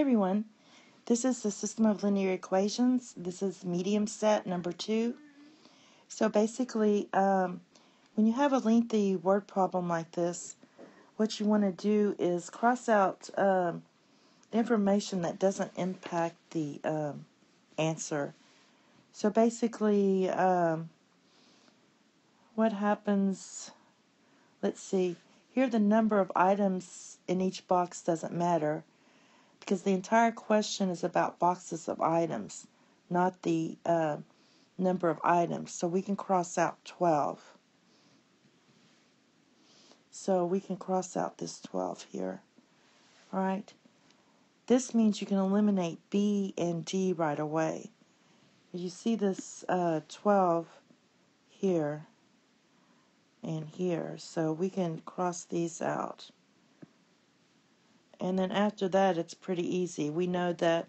Hi everyone, this is the system of linear equations. This is medium set number two. So basically, um, when you have a lengthy word problem like this, what you want to do is cross out um, information that doesn't impact the um, answer. So basically, um, what happens, let's see, here the number of items in each box doesn't matter because the entire question is about boxes of items, not the uh, number of items. So we can cross out 12. So we can cross out this 12 here. All right. This means you can eliminate B and D right away. You see this uh, 12 here and here. So we can cross these out. And then after that, it's pretty easy. We know that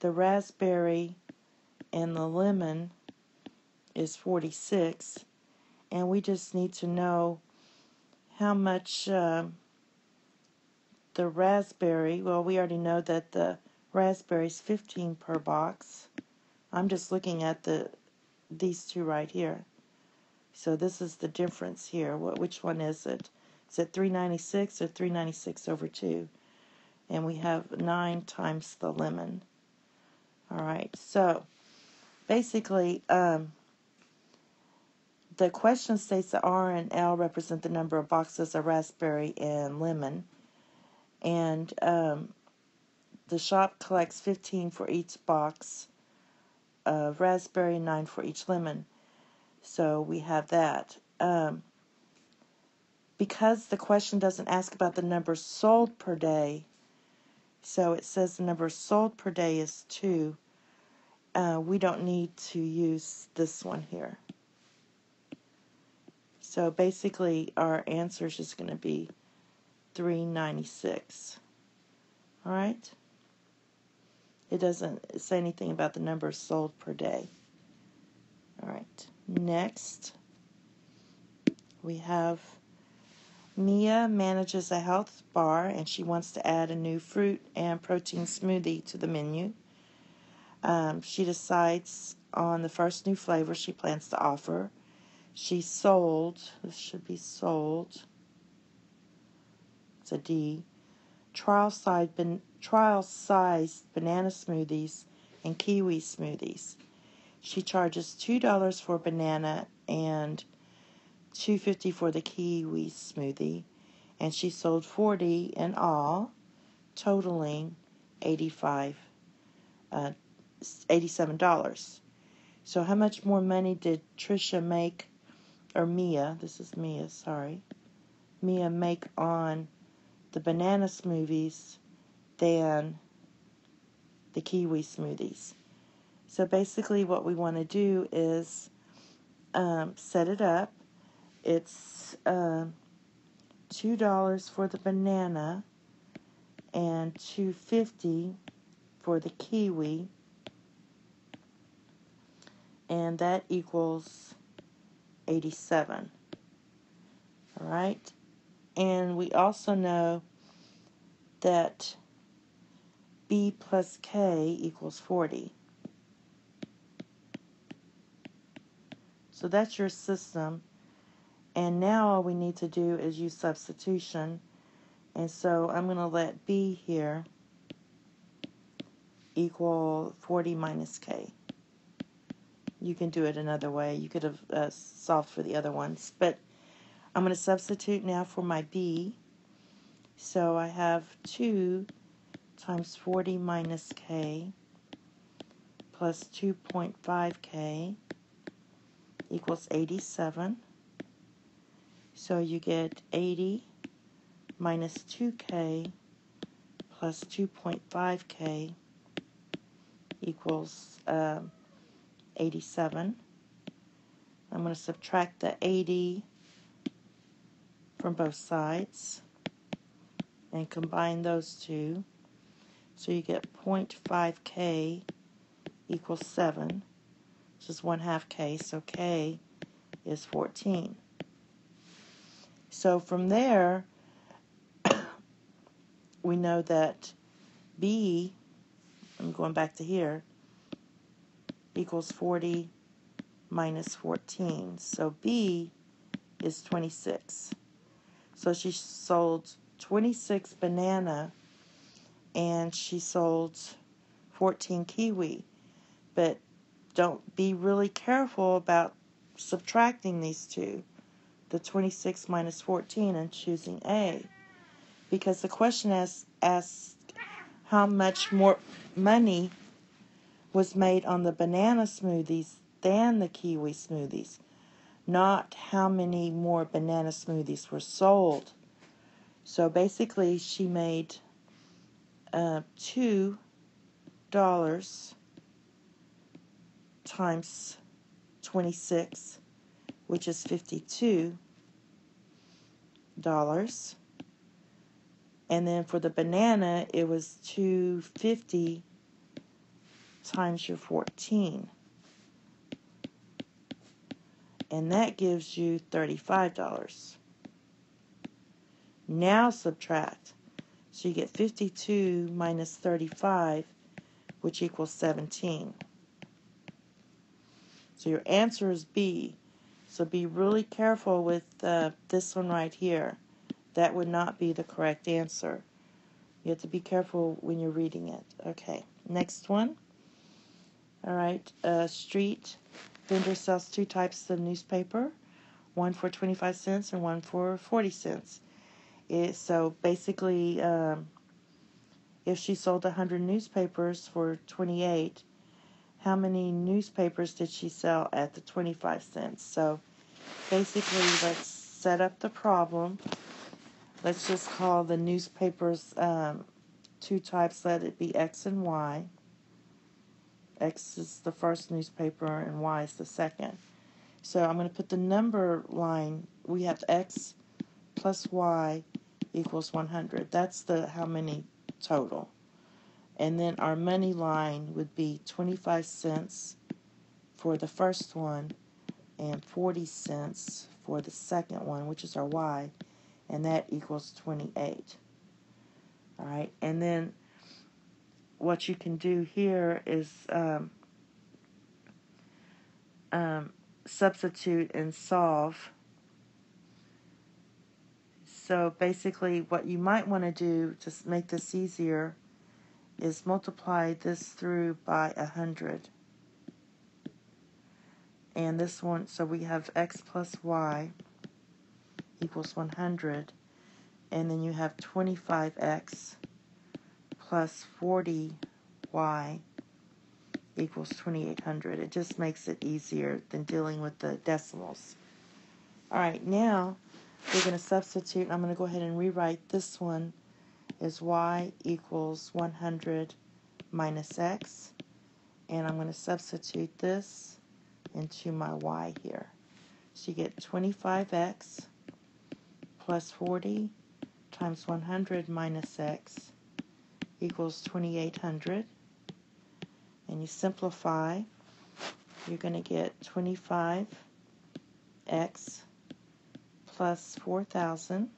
the raspberry and the lemon is 46. And we just need to know how much uh, the raspberry, well, we already know that the raspberry is 15 per box. I'm just looking at the these two right here. So this is the difference here. What which one is it? Is it 396 or 396 over 2? And we have 9 times the lemon. All right, so basically, um, the question states that R and L represent the number of boxes of raspberry and lemon, and um, the shop collects 15 for each box of raspberry and 9 for each lemon. So we have that. Um, because the question doesn't ask about the number sold per day, so it says the number sold per day is 2. Uh, we don't need to use this one here. So basically our answer is just going to be 396. All right? It doesn't say anything about the number sold per day. All right. Next, we have Mia manages a health bar and she wants to add a new fruit and protein smoothie to the menu. Um, she decides on the first new flavor she plans to offer. She sold, this should be sold, it's a D, trial size, ban- trial sized banana smoothies and kiwi smoothies. She charges $2 for banana and 250 for the kiwi smoothie, and she sold 40 in all, totaling 85 uh, $87. So how much more money did Trisha make or Mia, this is Mia, sorry. Mia make on the banana smoothies than the kiwi smoothies. So basically what we want to do is um, set it up it's uh, two dollars for the banana and two fifty for the kiwi, and that equals eighty-seven. All right, and we also know that B plus K equals 40. So that's your system. And now all we need to do is use substitution. And so I'm going to let B here equal 40 minus K. You can do it another way. You could have uh, solved for the other ones. But I'm going to substitute now for my B. So I have 2 times 40 minus K plus 2.5K equals 87. So you get 80 minus 2k plus 2.5k equals um, 87. I'm going to subtract the 80 from both sides and combine those two. So you get 0.5k equals 7, which is 1 half k, so k is 14. So from there, we know that B, I'm going back to here, equals 40 minus 14. So B is 26. So she sold 26 banana and she sold 14 kiwi. But don't be really careful about subtracting these two, the 26 minus 14, and choosing A. Because the question asks, asks how much more money was made on the banana smoothies than the kiwi smoothies, not how many more banana smoothies were sold. So basically, she made uh, two dollars times 26, which is 52 dollars. And then for the banana, it was 250 times your 14. And that gives you $35. Now subtract. So you get 52 minus 35, which equals 17. So your answer is B. So be really careful with uh, this one right here. That would not be the correct answer. You have to be careful when you're reading it. Okay, next one. All right, uh, street vendor sells two types of newspaper, one for 25 cents and one for 40 cents. It, so basically, um, if she sold 100 newspapers for 28, how many newspapers did she sell at the 25 cents? So basically, let's set up the problem. Let's just call the newspapers um, two types, let it be X and Y. X is the first newspaper and Y is the second. So I'm going to put the number line, we have X plus Y equals 100. That's the how many total. And then our money line would be 25 cents for the first one and 40 cents for the second one, which is our Y, and that equals 28. All right, and then what you can do here is um, um, substitute and solve. So basically, what you might want to do to make this easier is multiply this through by 100. And this one, so we have x plus y equals 100. And then you have 25x plus 40y equals 2800. It just makes it easier than dealing with the decimals. All right, now we're going to substitute. I'm going to go ahead and rewrite this one as y equals 100 minus x. And I'm going to substitute this into my y here. So you get 25x plus 40 times 100 minus x equals 2800. And you simplify, you're going to get 25x plus 4000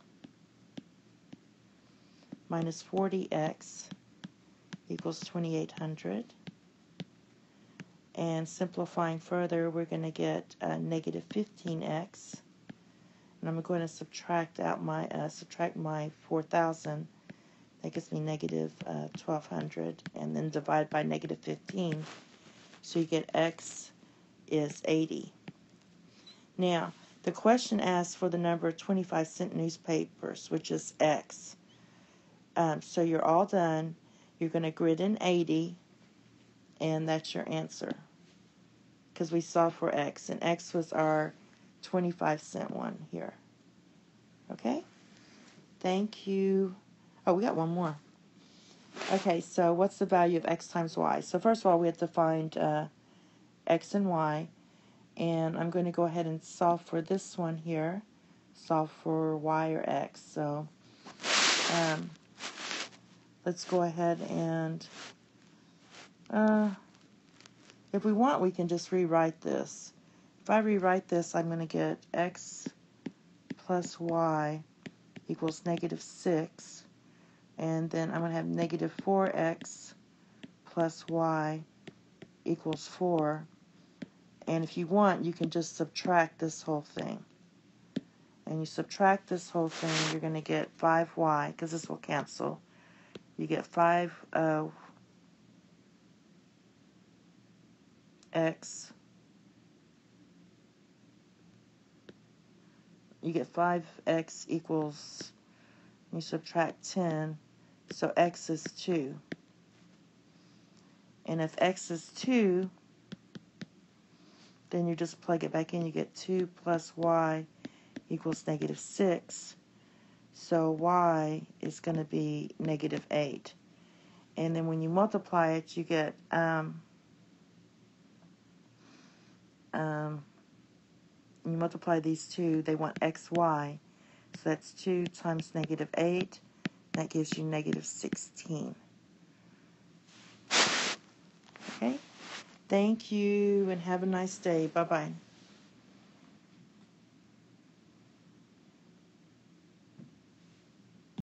minus 40x equals 2800. And simplifying further, we're going to get uh, negative 15x. And I'm going to subtract out my uh, subtract my 4,000 that gives me negative, uh, 1200 and then divide by negative 15. So you get x is 80. Now, the question asks for the number of 25 cent newspapers, which is x. Um, so you're all done. You're going to grid in 80, and that's your answer. Because we saw for x, and x was our 25 cent one here. Okay? Thank you. Oh, we got one more. Okay, so what's the value of x times y? So first of all, we have to find uh, x and y. And I'm going to go ahead and solve for this one here. Solve for y or x. So um, let's go ahead and, uh, if we want, we can just rewrite this. If I rewrite this, I'm going to get x plus y equals negative 6 And then I'm going to have negative 4x plus y equals 4. And if you want, you can just subtract this whole thing. And you subtract this whole thing, you're going to get 5y, because this will cancel. You get 5 uh, x. You get 5x equals, you subtract 10, so x is 2. And if x is 2, then you just plug it back in. You get 2 plus y equals negative 6. So y is going to be negative 8. And then when you multiply it, you get um, um, you multiply these two, they want xy. So that's 2 times negative 8. That gives you negative 16. Okay? Thank you and have a nice day. Bye bye.